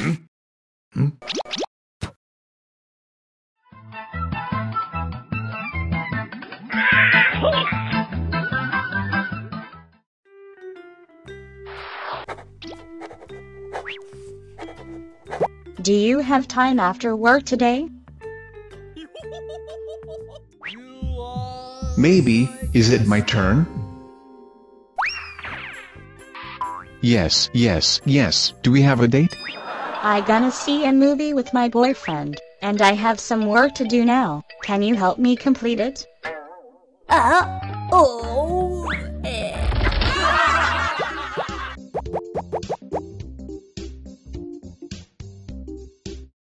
Do you have time after work today? Maybe, is it my turn? Yes, yes, yes. Do we have a date? I gonna see a movie with my boyfriend, and I have some work to do now. Can you help me complete it? Uh, oh, eh.